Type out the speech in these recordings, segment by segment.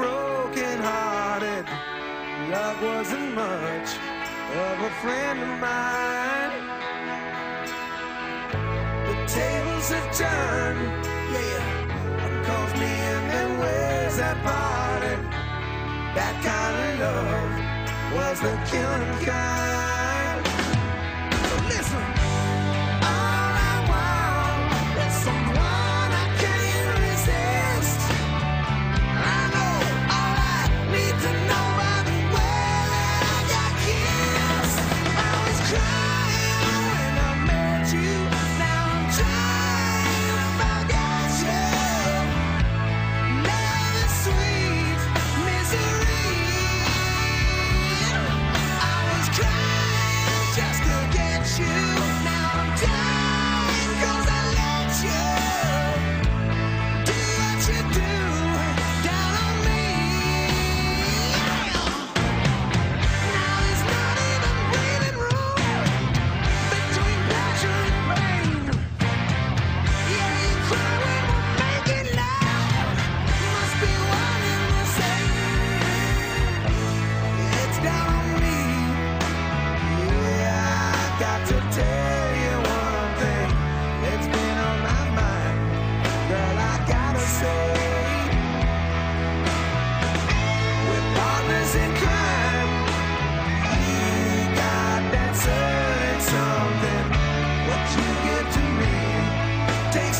broken hearted. Love wasn't much of a friend of mine. The tables have turned, yeah. And calls me in and where's that parted? That kind of love was the killing kind.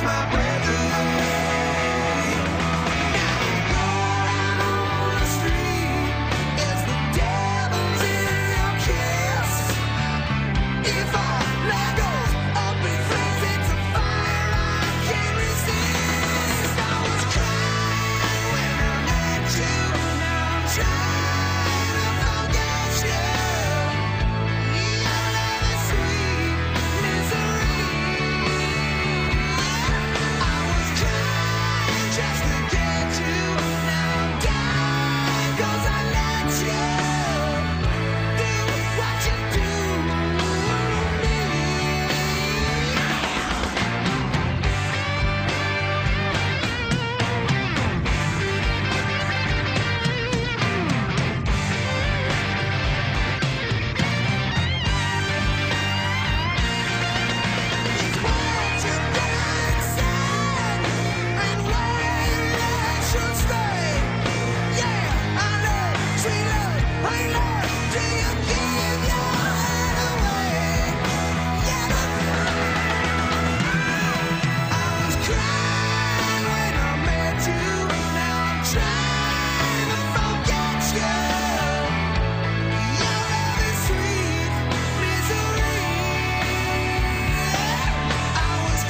my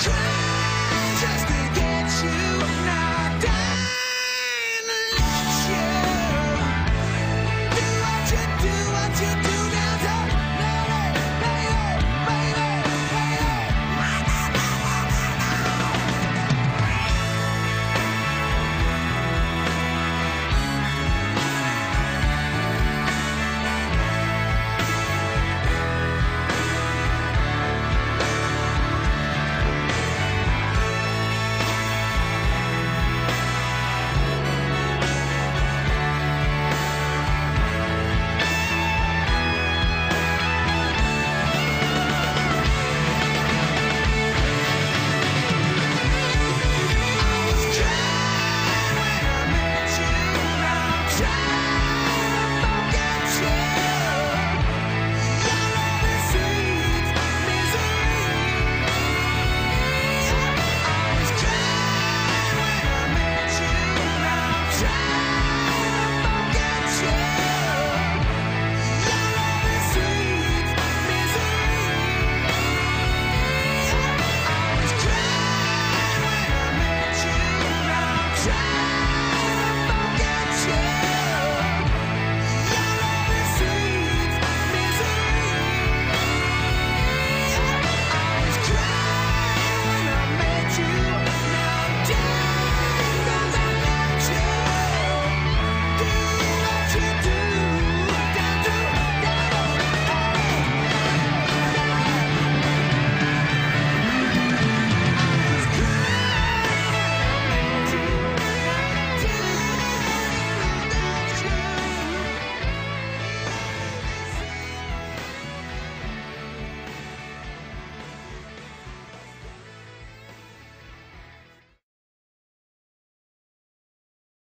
Cry